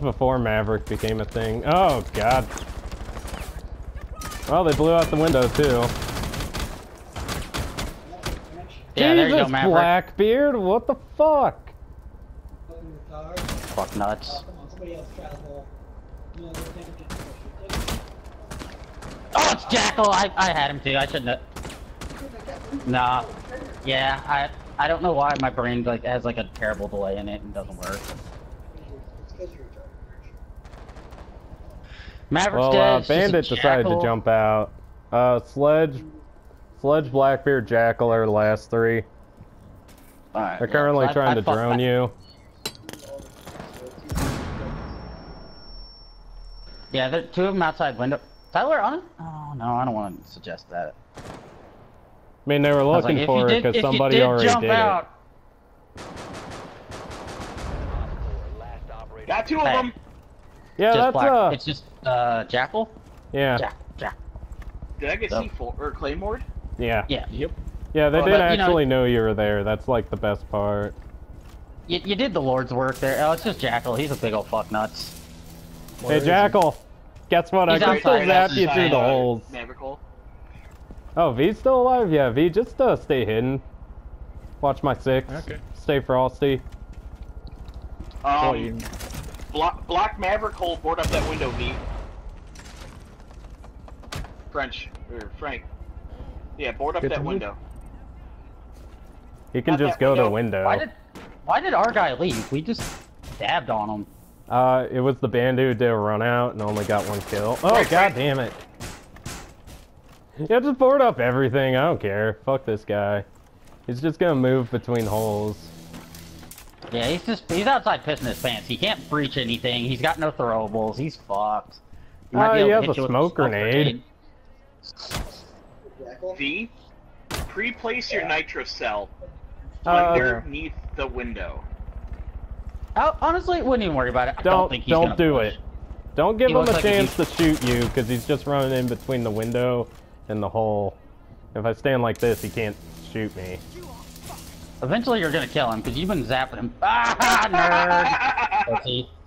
before Maverick became a thing. Oh god. Well, they blew out the window too. Yeah, there you Jesus, go, Maverick. Blackbeard, what the fuck? Fuck nuts. Oh, it's Jackal! I, I had him too. I shouldn't have. Nah. Yeah, I I don't know why my brain like has like a terrible delay in it and doesn't work. Maverick's Well, dead. uh, it's just a Bandit decided to jump out. Uh, Sledge, Sledge, Blackbeard, Jackal are the last three. Alright, They're currently I- trying I to fucked drone that- you. Yeah, there two of them outside window. Tyler on it? Oh no, I don't want to suggest that. I mean, they were looking like, for you it because if you somebody did already jump did out, Got two of them. Yeah, just that's black. uh, It's just uh Jackal. yeah, Jack, Jack. Did I get So- C4 or Claymore? yeah, Yeah. Yep. yeah. They Well, did but, you know- actually know you were there. That's like the best part. You, you did the Lord's work there. Oh, it's just Jackal. He's a big old fuck nuts. hey, Jackal, guess what? He's I can still zap you through the holes. Maverick hole. Oh, V's still alive? Yeah, V, just uh, stay hidden. Watch my six. Okay. Stay frosty. Oh, Um, you- block, block Maverick hole, board up that window, V. French, or Frank. Yeah, board up Get that window. You can Not just that go to window. window. Why did Why did our guy leave? We just dabbed on him. Uh, it was the bandit who did a run out and only got one kill. Oh, Right, god right. damn it. Yeah, just board up everything. I don't care. Fuck this guy. He's just gonna move between holes. Yeah, he's just he's outside pissing his pants. He can't breach anything. He's got no throwables. He's fucked. might Oh, be he to has hit a you with smoke grenade. V, pre-place your nitro cell Uh, underneath the window. Oh, honestly, wouldn't even worry about it. I don't, don't think he's don't gonna do push. it. Don't give He him a like a chance to shoot you because he's just running in between the window and the hole. If I stand like this, he can't shoot me. Eventually, you're gonna kill him because you've been zapping him. Ah, nerd.